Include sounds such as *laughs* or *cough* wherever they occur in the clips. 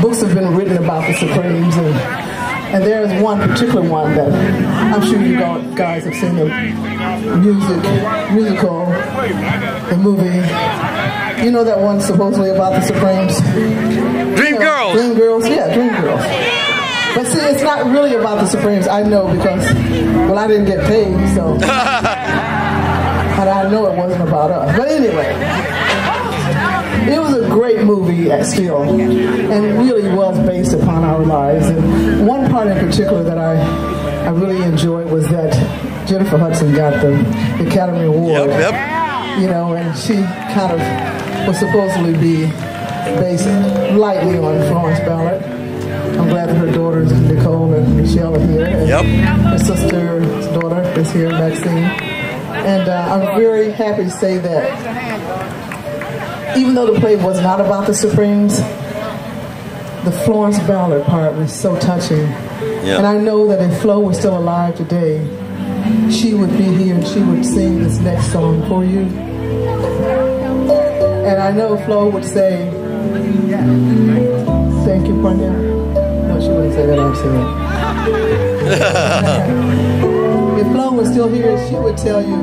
books have been written about the Supremes, and, and there's one particular one that I'm sure you guys have seen the music, musical, the movie. You know that one supposedly about the Supremes? Dream you know, Girls. Dreamgirls, yeah, Dreamgirls. But see, it's not really about the Supremes. I know because, well, I didn't get paid, so. *laughs* but I know it wasn't about us. But anyway, it was a great movie uh, still, and really was based upon our lives. And one part in particular that I, I really enjoyed was that Jennifer Hudson got the Academy Award. Yep, yep. You know, and she kind of was supposedly be based lightly on Florence Ballard. I'm glad that her daughters Nicole and Michelle are here. And Yep. Her sister's daughter is here, Maxine. And uh, I'm very happy to say that even though the play was not about the Supremes, the Florence Ballard part was so touching. And I know that if Flo was still alive today, she would be here and she would sing this next song for you. And I know Flo would say, Thank you, Parnell. No, she wouldn't say that, say *laughs* if Flo was still here, she would tell you,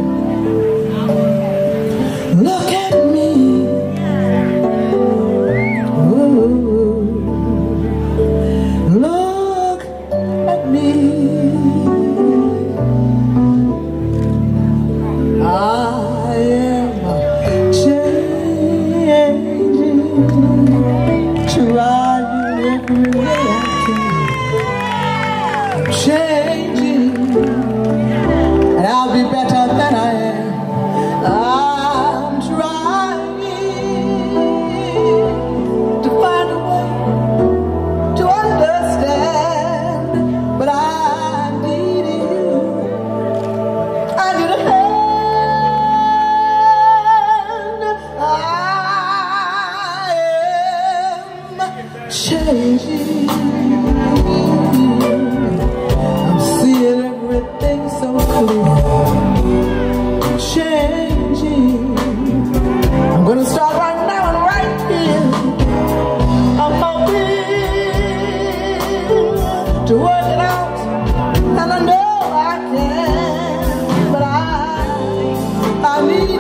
changing. I'm seeing everything so clear. Changing. I'm gonna start right now and right here. I'm hoping to work it out, and I know I can. But I, I need